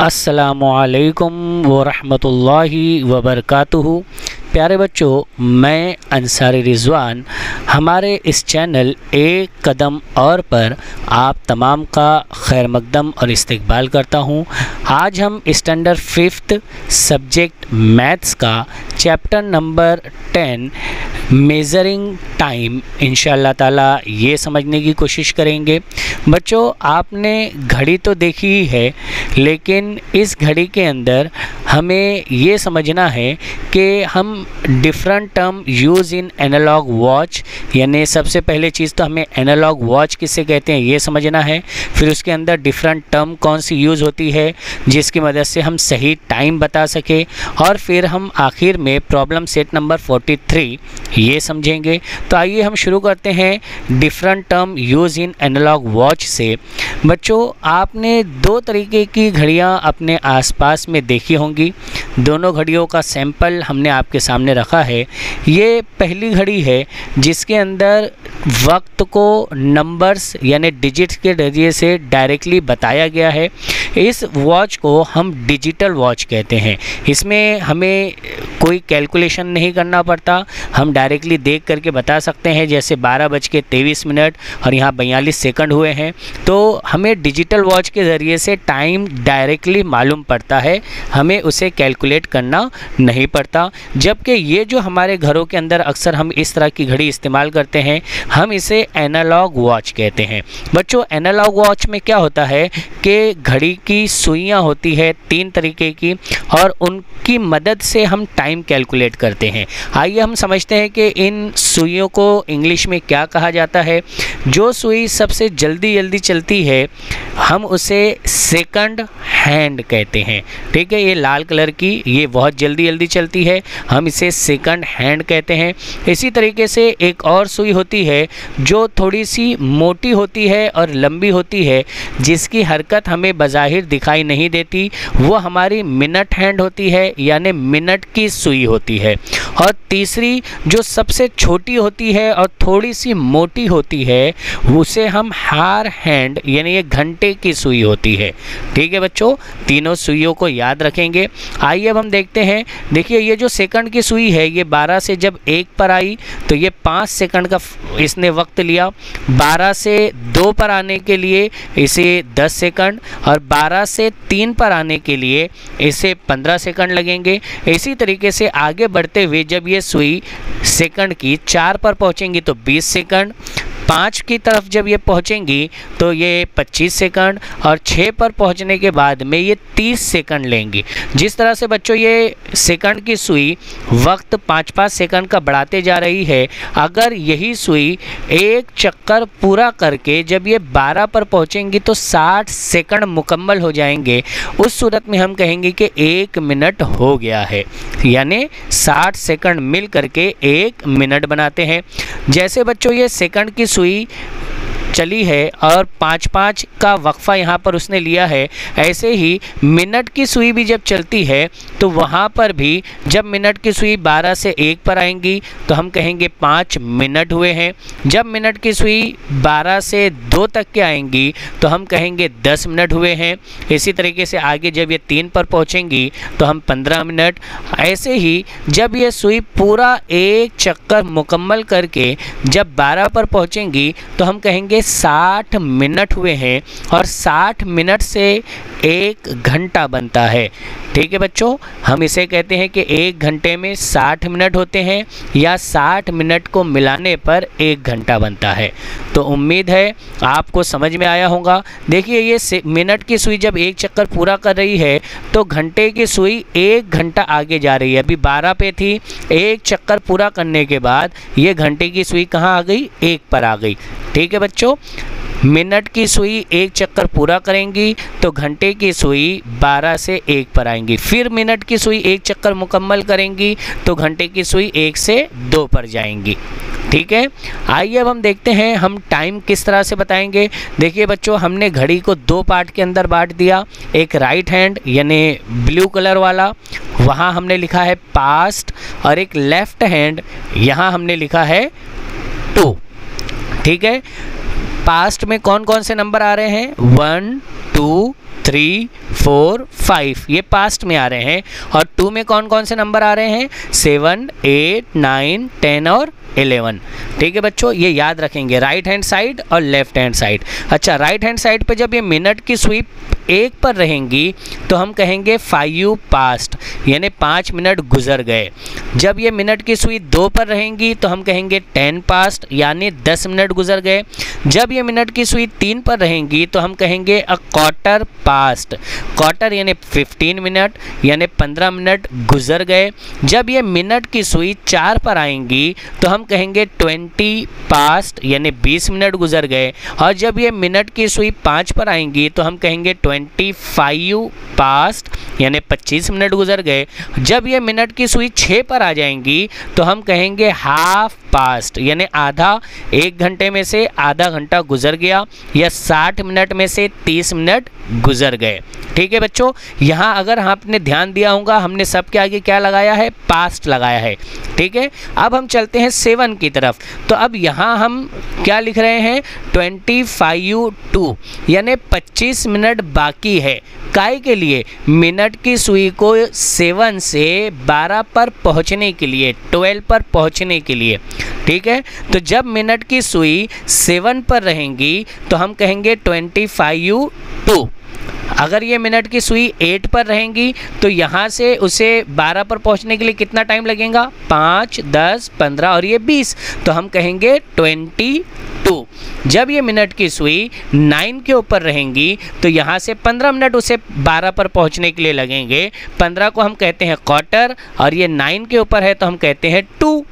असलकम वरहमतुल्लाहि वबरकातुहू प्यारे बच्चों, मैं अंसारी रिजवान। हमारे इस चैनल एक कदम और पर आप तमाम का खैर मकदम और इस्तकबाल करता हूँ। आज हम स्टैंडर्ड फिफ्थ सब्जेक्ट मैथ्स का chapter number ten measuring time in ताला ये समझने की कोशिश करेंगे। बच्चों, आपने घड़ी तो देखी ही है, लेकिन इस घड़ी के अंदर हमें ये समझना है कि हम different term use in analog watch यानी सबसे पहले चीज़ तो हमें एनालॉग वॉच किसे कहते हैं, ये समझना है। फिर उसके अंदर डिफरेंट टर्म कौन सी यूज़ होती है, जिसकी मदद से हम सही टाइम बता सके। और फिर हम आखिर में प्रॉब्लम सेट नंबर 43 ये समझेंगे। तो आइए हम शुरू करते हैं different term use in analog watch से। बच्चों, आपने दो तरीके की घड़ियाँ अपने आसपास में देखी होंगी। दोनों घड़ियों का सैंपल हमने आपके सामने रखा है। ये पहली घड़ी है जिसके अंदर वक्त को नंबर्स यानी डिजिट्स के ज़रिए से डायरेक्टली बताया गया है। इस वॉच को हम डिजिटल वॉच कहते हैं। इसमें हमें कोई कैलकुलेशन नहीं करना पड़ता। हम डायरेक्टली देख करके बता सकते हैं, जैसे बारह बज के तेईस मिनट और यहाँ बयालीस सेकंड हुए हैं। तो हमें डिजिटल वॉच के ज़रिए से टाइम डायरेक्टली मालूम पड़ता है। हमें उसे कैलकुलेट करना नहीं पड़ता। जबकि ये जो हमारे घरों के अंदर अक्सर हम इस तरह की घड़ी इस्तेमाल करते हैं, हम इसे एनालॉग वॉच कहते हैं। बच्चों, एनालॉग वॉच में क्या होता है कि घड़ी की सुइयाँ होती है तीन तरीके की और उनकी मदद से हम टाइम कैलकुलेट करते हैं। आइए हम समझते हैं कि इन सुइयों को इंग्लिश में क्या कहा जाता है। जो सुई सबसे जल्दी जल्दी चलती है, हम उसे सेकंड हैंड कहते हैं। ठीक है, ये लाल कलर की, ये बहुत जल्दी जल्दी चलती है, हम इसे सेकंड हैंड कहते हैं। इसी तरीके से एक और सुई होती है, जो थोड़ी सी मोटी होती है और लंबी होती है, जिसकी हरकत हमें बज़ाहिर दिखाई नहीं देती। वो हमारी मिनट हैंड होती है, यानी मिनट की सुई होती है। और तीसरी, जो सबसे छोटी होती है और थोड़ी सी मोटी होती है उसे हम हार हैंड, यानी ये घंटे की सुई होती है। ठीक है बच्चों? तीनों सुइयों को याद रखेंगे। आइए अब हम देखते हैं। देखिए, ये जो सेकंड की सुई है, ये 12 से जब एक पर आई तो ये पाँच सेकंड का इसने वक्त लिया। 12 से दो पर आने के लिए इसे 10 सेकंड और 12 से तीन पर आने के लिए इसे 15 सेकंड लगेंगे। इसी तरीके से आगे बढ़ते हुए जब ये सुई सेकंड की चार पर पहुंचेंगी तो 20 सेकंड पाँच की तरफ़ जब ये पहुँचेंगी तो ये 25 सेकंड और छः पर पहुँचने के बाद में ये 30 सेकंड लेंगी। जिस तरह से बच्चों ये सेकंड की सुई वक्त पाँच पाँच सेकंड का बढ़ाते जा रही है, अगर यही सुई एक चक्कर पूरा करके जब ये 12 पर पहुँचेंगी तो 60 सेकंड मुकम्मल हो जाएँगे। उस सूरत में हम कहेंगे कि एक मिनट हो गया है। यानी 60 सेकंड मिल करके एक मिनट बनाते हैं। जैसे बच्चों ये सेकंड की सुई चली है और पाँच पाँच का वक्फ़ा यहाँ पर उसने लिया है। ऐसे ही मिनट की सुई भी जब चलती है तो वहाँ पर भी जब मिनट की सुई 12 से एक पर आएँगी तो हम कहेंगे पाँच मिनट हुए हैं। जब मिनट की सुई 12 से दो तक के आएँगी तो हम कहेंगे 10 मिनट हुए हैं। इसी तरीके से आगे जब ये तीन पर पहुँचेंगी तो हम 15 मिनट। ऐसे ही जब ये सुई पूरा एक चक्कर मुकम्मल करके जब 12 पर पहुँचेंगी तो हम कहेंगे साठ मिनट हुए हैं और साठ मिनट से एक घंटा बनता है। ठीक है बच्चों, हम इसे कहते हैं कि एक घंटे में साठ मिनट होते हैं या साठ मिनट को मिलाने पर एक घंटा बनता है। तो उम्मीद है आपको समझ में आया होगा। देखिए, ये मिनट की सुई जब एक चक्कर पूरा कर रही है तो घंटे की सुई एक घंटा आगे जा रही है। अभी बारह पे थी, एक चक्कर पूरा करने के बाद ये घंटे की सुई कहाँ आ गई? एक पर आ गई। ठीक है बच्चों मिनट की सुई एक चक्कर पूरा करेंगी तो घंटे की सुई 12 से एक पर आएँगी। फिर मिनट की सुई एक चक्कर मुकम्मल करेंगी तो घंटे की सुई एक से दो पर जाएँगी। ठीक है? आइए अब हम देखते हैं, हम टाइम किस तरह से बताएँगे। देखिए बच्चों, हमने घड़ी को दो पार्ट के अंदर बांट दिया, एक राइट हैंड यानी ब्लू कलर वाला। वहाँ हमने लिखा है पास्ट और एक लेफ़्ट हैंड यहाँ हमने लिखा है टू ठीक है? पास्ट में कौन कौन से नंबर आ रहे हैं? One, two, three, four, five. ये पास्ट में आ रहे हैं। और टू में कौन कौन से नंबर आ रहे हैं? सेवन, एट, नाइन, टेन और इलेवन। ठीक है बच्चों, ये याद रखेंगे राइट हैंड साइड और लेफ़्ट हैंड साइड अच्छा राइट हैंड साइड पे जब ये मिनट की स्वीप एक पर रहेंगी तो हम कहेंगे फाइव पास्ट यानी पाँच मिनट गुजर गए। जब ये मिनट की सुई दो पर रहेंगी तो हम कहेंगे टेन पास्ट यानी दस मिनट गुजर गए। जब ये मिनट की सुई तीन पर रहेंगी तो हम कहेंगे अ क्वार्टर पास्ट क्वार्टर यानी फिफ्टीन मिनट यानी पंद्रह मिनट गुजर गए। जब ये मिनट की सुई चार पर आएँगी तो हम कहेंगे ट्वेंटी पास्ट, यानी बीस मिनट गुजर गए। और जब ये मिनट की सुई पाँच पर आएँगी तो हम कहेंगे ट्वेंटी फाइव पास्ट, यानी पच्चीस मिनट गुजर गए। जब ये मिनट की सुई छः पर आ जाएँगी तो हम कहेंगे हाफ़ पास्ट, यानी आधा एक घंटे में से आधा घंटा गुजर गया, या साठ मिनट में से तीस मिनट गुजर गए। ठीक है बच्चों, यहाँ अगर आपने ध्यान दिया होगा, हमने सबके आगे क्या लगाया है? पास्ट लगाया है। ठीक है, अब हम चलते हैं सेवन की तरफ़। तो अब यहाँ हम क्या लिख रहे हैं? ट्वेंटी फाइव टू, यानी पच्चीस मिनट बाकी है। काय के लिए? मिनट की सुई को सेवन से बारह पर पहुँचने के लिए, ट्वेल्व पर पहुँचने के लिए। ठीक है? तो जब मिनट की सुई सेवन पर रहेंगी तो हम कहेंगे ट्वेंटी फाइव टू अगर ये मिनट की सुई एट पर रहेंगी तो यहाँ से उसे बारह पर पहुँचने के लिए कितना टाइम लगेगा? पाँच, दस, पंद्रह और ये बीस. तो हम कहेंगे ट्वेंटी टू जब ये मिनट की सुई नाइन के ऊपर रहेंगी तो यहाँ से पंद्रह मिनट उसे बारह पर पहुँचने के लिए लगेंगे. पंद्रह को हम कहते हैं क्वार्टर और ये नाइन के ऊपर है तो हम कहते हैं टू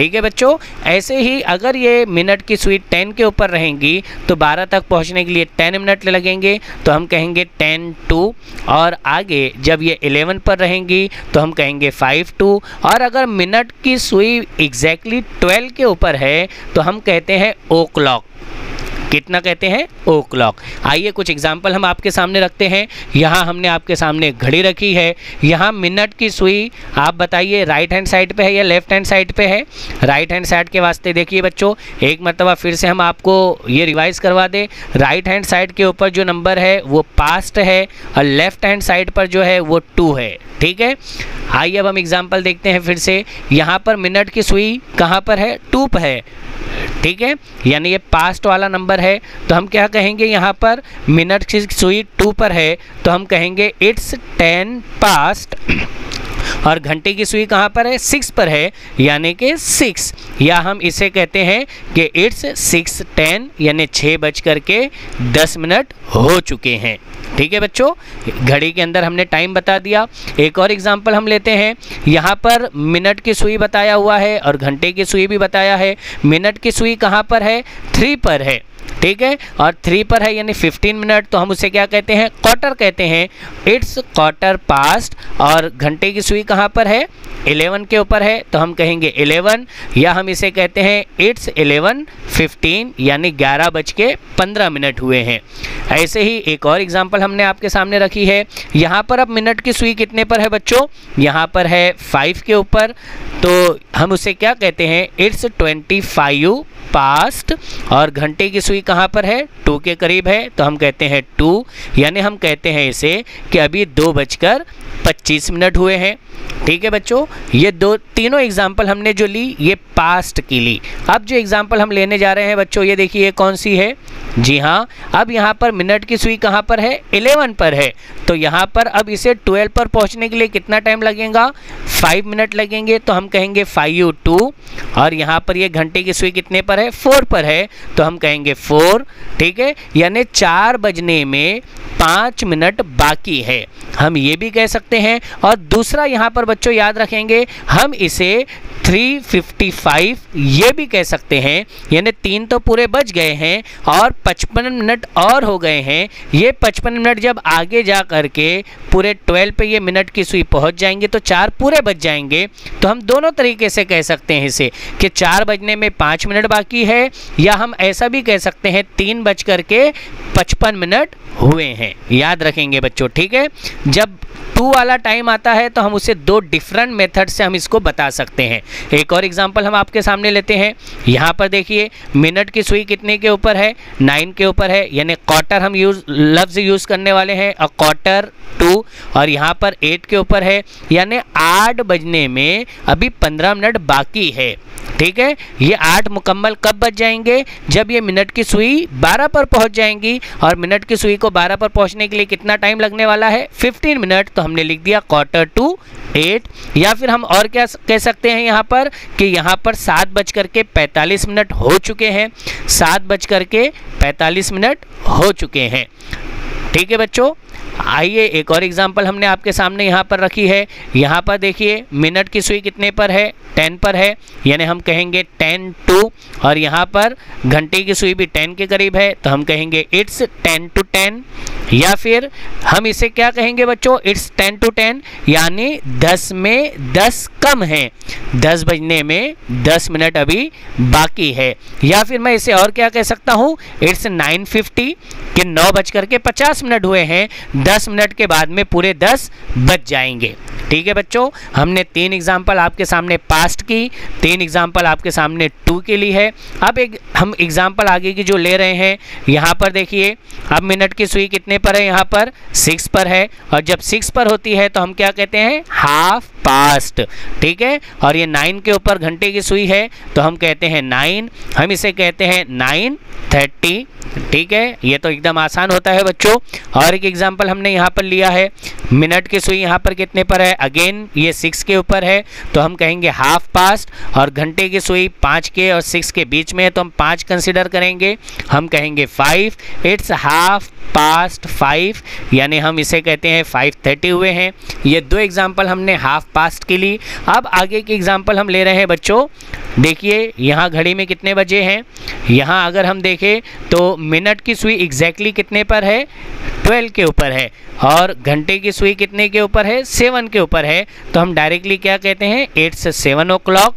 ठीक है बच्चों? ऐसे ही अगर ये मिनट की स्वीट टेन के ऊपर रहेंगी तो बारह तक पहुँचने के लिए टेन मिनट लगेंगे तो हम कहेंगे टेन टू। और आगे जब ये एलेवन पर रहेंगी तो हम कहेंगे फाइव टू। और अगर मिनट की सुई एग्जैक्टली ट्वेल्व के ऊपर है तो हम कहते हैं ओ क्लॉक। कितना कहते हैं? ओ क्लॉक आइए कुछ एग्ज़ाम्पल हम आपके सामने रखते हैं। यहाँ हमने आपके सामने घड़ी रखी है। यहाँ मिनट की सुई, आप बताइए राइट हैंड साइड पे है या लेफ़्ट हैंड साइड पे है? राइट हैंड साइड के वास्ते देखिए बच्चों, एक मरतबा फिर से हम आपको ये रिवाइज करवा दें। राइट हैंड साइड के ऊपर जो नंबर है, वो पास्ट है और लेफ़्ट हैंड साइड पर जो है, वो टू है। ठीक है? आइए अब हम एग्ज़ाम्पल देखते हैं फिर से। यहाँ पर मिनट की सुई कहाँ पर है? टू पर है। ठीक है? यानी ये पास्ट वाला नंबर है तो हम क्या कहेंगे यहाँ पर? मिनट की सुई टू पर है तो हम कहेंगे इट्स टेन पास्ट और घंटे की सुई कहाँ पर है? सिक्स पर है, यानी कि सिक्स या हम इसे कहते हैं कि इट्स सिक्स टेन यानी छः बज कर के दस मिनट हो चुके हैं। ठीक है बच्चों? घड़ी के अंदर हमने टाइम बता दिया। एक और एग्जांपल हम लेते हैं। यहाँ पर मिनट की सुई बताया हुआ है और घंटे की सुई भी बताया है। मिनट की सुई कहाँ पर है? थ्री पर है। ठीक है? और थ्री पर है, यानी फिफ्टीन मिनट तो हम उसे क्या कहते हैं? क्वार्टर कहते हैं। इट्स क्वार्टर पास्ट और घंटे की सुई कहाँ पर है? इलेवन के ऊपर है तो हम कहेंगे इलेवन या हम इसे कहते हैं इट्स इलेवन फिफ्टीन यानी ग्यारह बज के पंद्रह मिनट हुए हैं। ऐसे ही एक और एग्ज़ाम्पल हमने आपके सामने रखी है। यहाँ पर अब मिनट की सुई कितने पर है बच्चों? यहाँ पर है फाइव के ऊपर। तो हम उसे क्या कहते हैं? इट्स ट्वेंटी फाइव पास्ट और घंटे की सुई कहाँ पर है? टू के करीब है तो हम कहते हैं टू। यानी हम कहते हैं इसे कि अभी दो बजकर पच्चीस मिनट हुए हैं। ठीक है बच्चों? ये दो, तीनों एग्ज़ाम्पल हमने जो ली, ये पास्ट की ली। अब जो एग्ज़ाम्पल हम लेने जा रहे हैं बच्चों, ये देखिए, ये कौन सी है? जी हाँ अब यहाँ पर मिनट की सुई कहाँ पर है? 11 पर है। तो यहाँ पर अब इसे 12 पर पहुँचने के लिए कितना टाइम लगेगा? 5 मिनट लगेंगे तो हम कहेंगे फाइव टू और यहाँ पर ये घंटे की सुई कितने पर है? 4 पर है। तो हम कहेंगे 4 ठीक है? यानी चार बजने में पाँच मिनट बाकी है। हम ये भी कह सकते हैं। और दूसरा यहाँ पर बच्चों याद रखेंगे, हम इसे 355 ये भी कह सकते हैं, यानी तीन तो पूरे बज गए हैं और 55 मिनट और हो गए हैं। ये 55 मिनट जब आगे जा कर के पूरे 12 पे ये मिनट की सुई पहुँच जाएँगे तो चार पूरे बज जाएँगे। तो हम दोनों तरीके से कह सकते हैं इसे कि चार बजने में पाँच मिनट बाकी है, या हम ऐसा भी कह सकते हैं, तीन बज कर के पचपन मिनट हुए हैं। याद रखेंगे बच्चों, ठीक है? जब टू वाला टाइम आता है तो हम उसे दो डिफरेंट मेथड से हम इसको बता सकते हैं। एक और एग्जांपल हम आपके सामने लेते हैं। यहाँ पर देखिए मिनट की सुई कितने के ऊपर है? नाइन के ऊपर है, यानी क्वार्टर हम यूज़ लफ्ज़ यूज़ करने वाले हैं, और क्वार्टर टू और यहाँ पर एट के ऊपर है, यानी आठ बजने में अभी पंद्रह मिनट बाकी है। ठीक है? ये आठ मुकम्मल कब बच जाएँगे? जब ये मिनट की सुई 12 पर पहुँच जाएँगी, और मिनट की सुई को 12 पर पहुँचने के लिए कितना टाइम लगने वाला है? 15 मिनट तो हमने लिख दिया क्वार्टर टू एट या फिर हम और क्या कह सकते हैं यहाँ पर? कि यहाँ पर सात बज करके पैंतालीस मिनट हो चुके हैं। सात बज करके पैंतालीस मिनट हो चुके हैं। ठीक है बच्चों? आइए, एक और एग्जांपल हमने आपके सामने यहाँ पर रखी है। यहाँ पर देखिए मिनट की सुई कितने पर है? टेन पर है। यानी हम कहेंगे टेन टू और यहाँ पर घंटे की सुई भी टेन के करीब है तो हम कहेंगे इट्स टेन टू टेन या फिर हम इसे क्या कहेंगे बच्चों? इट्स टेन टू टेन यानी दस में दस कम है। दस बजने में दस मिनट अभी बाकी है। या फिर मैं इसे और क्या कह सकता हूँ? इट्स नाइन फिफ्टी कि नौ बज करके पचास मिनट हुए हैं, दस मिनट के बाद में पूरे दस बच जाएँगे। ठीक है बच्चों, हमने तीन एग्ज़ाम्पल आपके सामने पास्ट की, तीन एग्ज़ाम्पल आपके सामने टू के लिए है। अब एक, हम एग्ज़ाम्पल आगे की जो ले रहे हैं, यहाँ पर देखिए, अब मिनट की सुई कितने पर है, यहाँ पर सिक्स पर है। और जब सिक्स पर होती है तो हम क्या कहते हैं? हाफ़ पास्ट ठीक है? और ये नाइन के ऊपर घंटे की सुई है तो हम कहते हैं नाइन हम इसे कहते हैं नाइन थर्टी ठीक है? ये तो एकदम आसान होता है बच्चों। और एक एग्ज़ाम्पल हमने यहाँ पर लिया है। मिनट की सुई यहाँ पर कितने पर है? अगेन ये सिक्स के ऊपर है तो हम कहेंगे हाफ़ पास्ट और घंटे की सुई पाँच के और सिक्स के बीच में है तो हम पाँच कंसिडर करेंगे। हम कहेंगे five it's half past five यानी हम इसे कहते हैं फाइव थर्टी हुए हैं। ये दो एग्ज़ाम्पल हमने हाफ़ पास्ट के लिए। अब आगे की एग्ज़ाम्पल हम ले रहे हैं बच्चों। देखिए, यहाँ घड़ी में कितने बजे हैं? यहाँ अगर हम देखें तो मिनट की सुई एग्जैक्टली कितने पर है? ट्वेल्व के ऊपर है। और घंटे की सुई कितने के ऊपर है? सेवन के ऊपर है। तो हम डायरेक्टली क्या कहते हैं? एट से सेवन ओ क्लॉक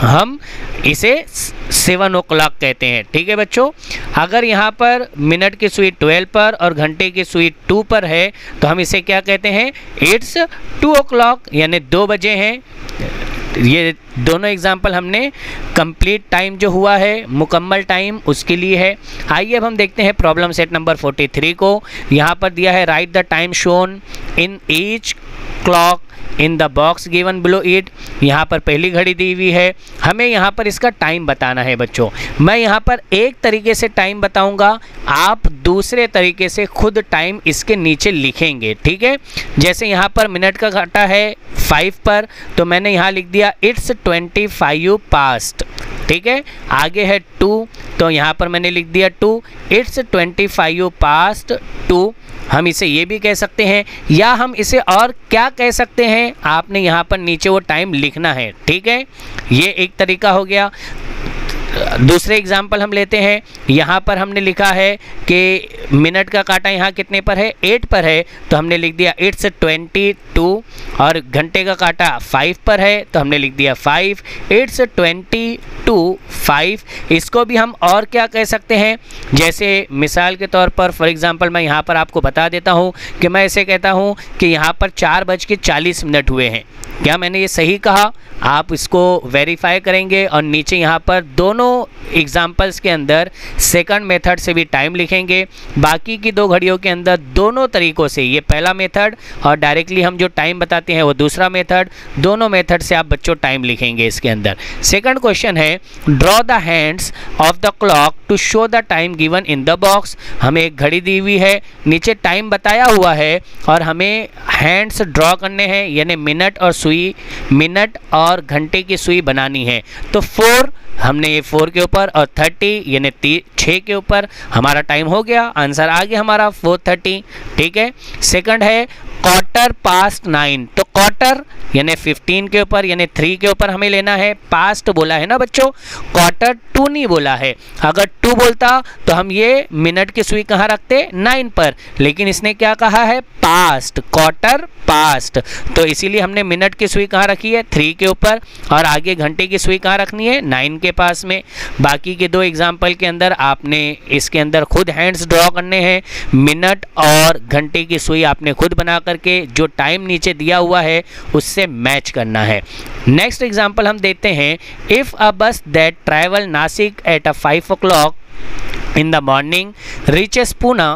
हम इसे सेवन ओ क्लाक कहते हैं। ठीक है बच्चों? अगर यहाँ पर मिनट की सुई ट्वेल्व पर और घंटे की सुई टू पर है तो हम इसे क्या कहते हैं? इट्स टू ओ क्लाक यानी दो बजे हैं। ये दोनों एग्ज़ाम्पल हमने कंप्लीट टाइम जो हुआ है, मुकम्मल टाइम उसके लिए है। आइए अब हम देखते हैं प्रॉब्लम सेट नंबर 43 को। यहाँ पर दिया है write the time shown in each clock in the box given below it यहाँ पर पहली घड़ी दी हुई है। हमें यहाँ पर इसका टाइम बताना है बच्चों। मैं यहाँ पर एक तरीके से टाइम बताऊँगा। आप दूसरे तरीके से खुद टाइम इसके नीचे लिखेंगे, ठीक है? जैसे यहाँ पर मिनट का घाटा है फाइव पर तो मैंने यहाँ लिख दिया इट्स ट्वेंटी फाइव पास्ट ठीक है? आगे है टू तो यहाँ पर मैंने लिख दिया two it's twenty five past two हम इसे ये भी कह सकते हैं, या हम इसे और क्या कह सकते हैं? आपने यहाँ पर नीचे वो टाइम लिखना है, ठीक है? ये एक तरीका हो गया। दूसरे एग्ज़ाम्पल हम लेते हैं, यहाँ पर हमने लिखा है कि मिनट का काटा यहाँ कितने पर है? एट पर है तो हमने लिख दिया इट्स ट्वेंटी टू और घंटे का काटा फाइव पर है तो हमने लिख दिया five it's twenty to five इसको भी हम और क्या कह सकते हैं? जैसे मिसाल के तौर पर फॉर एग्ज़ाम्पल मैं यहाँ पर आपको बता देता हूँ कि मैं ऐसे कहता हूँ कि यहाँ पर चार बज के चालीस मिनट हुए हैं। क्या मैंने ये सही कहा? आप इसको वेरीफाई करेंगे और नीचे यहाँ पर दोनों एग्जाम्पल्स के अंदर सेकंड मेथड से भी टाइम लिखेंगे। बाकी की दो घड़ियों के अंदर दोनों तरीक़ों से, ये पहला मेथड और डायरेक्टली हम जो टाइम बताते हैं वो दूसरा मेथड दोनों मेथड से आप बच्चों टाइम लिखेंगे इसके अंदर। सेकंड क्वेश्चन है draw the hands of the clock to show the time given in the box हमें एक घड़ी दी हुई है, नीचे टाइम बताया हुआ है और हमें हैंड्स ड्रॉ करने हैं, यानी मिनट और सुई मिनट और घंटे की सुई बनानी है। तो फोर, हमने ये फोर के ऊपर और थर्टी, यानी छः के ऊपर हमारा टाइम हो गया। आंसर आ गया हमारा फोर थर्टी, ठीक है? सेकंड है, क्वार्टर पास्ट नाइन। तो क्वार्टर यानी 15 के ऊपर, यानी 3 के ऊपर हमें लेना है। पास्ट बोला है ना बच्चों? क्वार्टर टू नहीं बोला है। अगर टू बोलता तो हम ये मिनट की सुई कहाँ रखते? नाइन पर। लेकिन इसने क्या कहा है? पास्ट क्वार्टर पास्ट तो इसीलिए हमने मिनट की सुई कहाँ रखी है? थ्री के ऊपर। और आगे घंटे की सुई कहाँ रखनी है? नाइन के पास में। बाकी के दो एग्ज़ाम्पल के अंदर आपने इसके अंदर खुद हैंड्स ड्रॉ करने हैं। मिनट और घंटे की सुई आपने खुद बना करके, जो टाइम नीचे दिया हुआ है उससे मैच करना है। नेक्स्ट एग्ज़ाम्पल हम देते हैं if a bus that travel Nashik at a five o'clock in the morning reaches Pune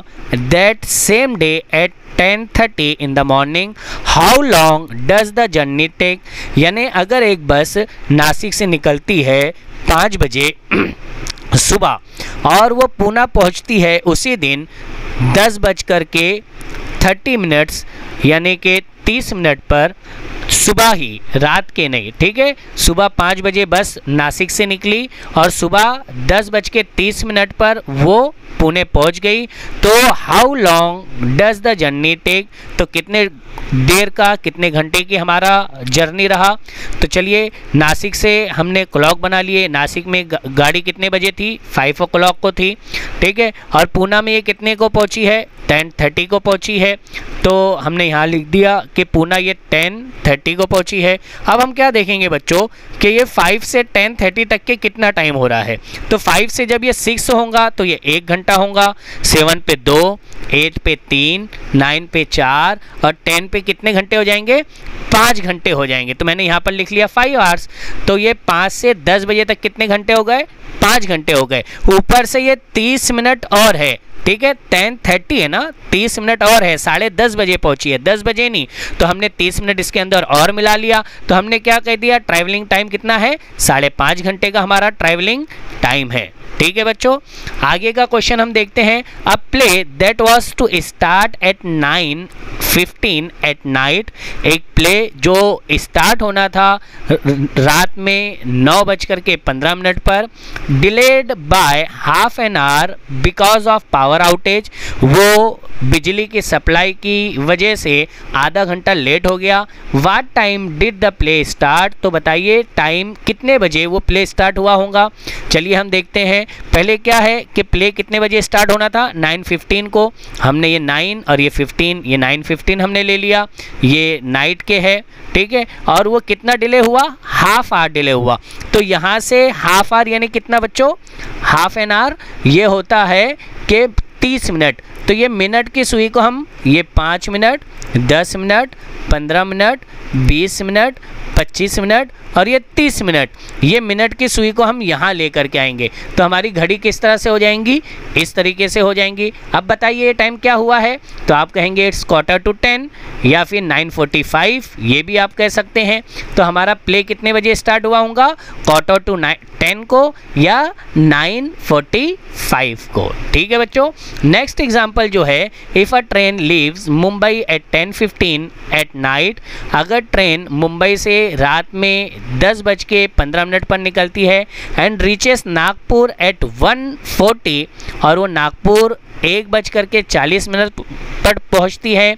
that same day at 10:30 in the morning, how long does the journey take? यानी अगर एक बस नासिक से निकलती है पाँच बजे सुबह, और वो पूना पहुँचती है उसी दिन दस बज कर के थर्टी मिनट्स यानी कि तीस मिनट पर सुबह ही, रात के नहीं, ठीक है? सुबह पाँच बजे बस नासिक से निकली और सुबह दस बज के तीस मिनट पर वो पुणे पहुँच गई। तो how long does the journey take तो कितने देर का, कितने घंटे की हमारा जर्नी रहा? तो चलिए, नासिक से हमने क्लॉक बना लिए। नासिक में गाड़ी कितने बजे थी? फाइव ओ क्लॉक को थी, ठीक है? और पूना में ये कितने को पहुँची है? टेन थर्टी को पहुँची है। तो हमने यहाँ लिख दिया कि पूना ये टेन थर्टी को पहुँची है। अब हम क्या देखेंगे बच्चों कि ये फाइव से टेन थर्टी तक के कितना टाइम हो रहा है। तो फाइव से जब ये सिक्स होगा तो ये एक घंटा होगा। सेवन पे दो एट पे तीन नाइन पे चार और टेन पे कितने घंटे हो जाएँगे? पाँच घंटे हो जाएँगे। तो मैंने यहाँ पर लिख लिया फाइव आवर्स तो ये पाँच से दस बजे तक कितने घंटे हो गए? पाँच घंटे हो गए। ऊपर से ये तीस मिनट और है। ठीक है टेन थर्टी है ना, तीस मिनट और है, साढ़े दस बजे पहुँची है, दस बजे नहीं तो हमने तीस मिनट इसके अंदर और मिला लिया तो हमने क्या कह दिया ट्रैवलिंग टाइम कितना है, साढ़े पाँच घंटे का हमारा ट्रैवलिंग टाइम है, ठीक है बच्चों? आगे का क्वेश्चन हम देखते हैं a play that was to start at nine fifteen at night एक प्ले जो स्टार्ट होना था, रात में नौ बज कर के पंद्रह मिनट पर delayed by half an hour because of power outage वो बिजली की सप्लाई की वजह से आधा घंटा लेट हो गया। What time did the play start तो बताइए टाइम कितने बजे वो प्ले स्टार्ट हुआ होगा? चलिए हम देखते हैं। पहले क्या है कि प्ले कितने बजे स्टार्ट होना था? 9:15 को। हमने ये 9 और ये 15 ये 9:15 हमने ले लिया। ये नाइट के है। ठीक है? और वो कितना डिले हुआ? हाफ़ आवर डिले हुआ। तो यहाँ से हाफ़ आवर यानी कितना बच्चों? हाफ़ एन आवर ये होता है कि तीस मिनट। तो ये मिनट की सुई को हम, ये पाँच मिनट, दस मिनट, पंद्रह मिनट, बीस मिनट, पच्चीस मिनट और ये तीस मिनट, ये मिनट की सुई को हम यहाँ लेकर के आएँगे। तो हमारी घड़ी किस तरह से हो जाएँगी? इस तरीके से हो जाएँगी। अब बताइए ये टाइम क्या हुआ है? तो आप कहेंगे इट्स क्वार्टर टू टेन या फिर नाइन फोर्टी फाइव ये भी आप कह सकते हैं। तो हमारा प्ले कितने बजे स्टार्ट हुआ होगा? क्वार्टर टू नाइन टेन को या नाइन फोर्टी फाइव को? ठीक है बच्चों? नेक्स्ट एग्ज़ाम्पल जो है if a train leaves Mumbai at ten fifteen at night अगर ट्रेन मुंबई से रात में दस बज के पंद्रह मिनट पर निकलती है and reaches Nagpur at one forty और वो नागपुर एक बज करके चालीस मिनट पर पहुँचती है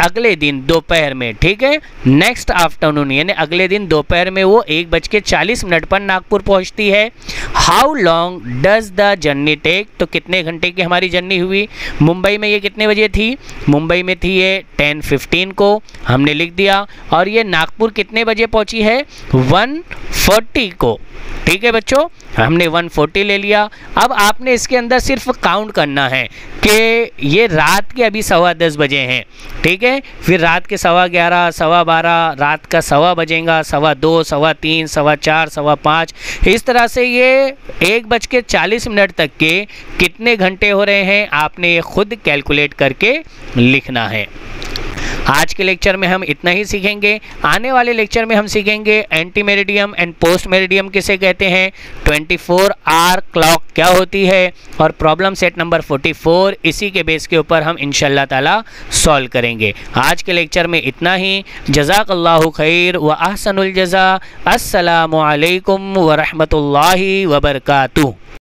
अगले दिन दोपहर में, ठीक है? नेक्स्ट आफ्टरनून यानी अगले दिन दोपहर में वो एक बज के चालीस मिनट पर नागपुर पहुँचती है। How long does the journey take तो कितने घंटे की हमारी जर्नी हुई? मुंबई में ये कितने बजे थी? मुंबई में थी ये टेन फिफ्टीन को, हमने लिख दिया। और ये नागपुर कितने बजे पहुँची है? वन फोर्टी को, ठीक है बच्चों? हमने 140 ले लिया। अब आपने इसके अंदर सिर्फ़ काउंट करना है कि ये रात के अभी सवा दस बजे हैं, ठीक है? फिर रात के सवा ग्यारह, सवा बारह, रात का सवा बजेगा, सवा दो, सवा तीन, सवा चार, सवा पाँच। इस तरह से ये एक बज के चालीस मिनट तक के कितने घंटे हो रहे हैं, आपने ये खुद कैलकुलेट करके लिखना है। आज के लेक्चर में हम इतना ही सीखेंगे। आने वाले लेक्चर में हम सीखेंगे ante meridiem and post meridiem किसे कहते हैं। 24 आर क्लॉक क्या होती है और प्रॉब्लम सेट नंबर 44 इसी के बेस के ऊपर हम इनशाला ताला सॉल्व करेंगे। आज के लेक्चर में इतना ही। जजाकल्ला खैर व अहसनुल जजा। असलकम वरहमल वर्का